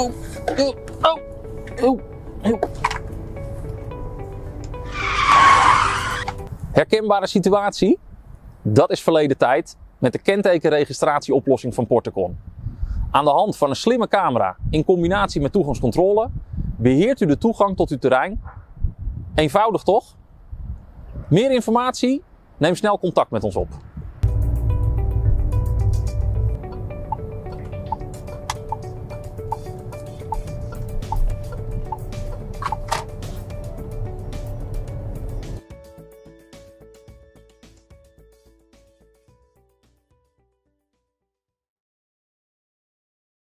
Oh, oh, oh, oh, oh. Herkenbare situatie? Dat is verleden tijd met de kentekenregistratieoplossing van Portacon. Aan de hand van een slimme camera in combinatie met toegangscontrole beheert u de toegang tot uw terrein. Eenvoudig toch? Meer informatie? Neem snel contact met ons op.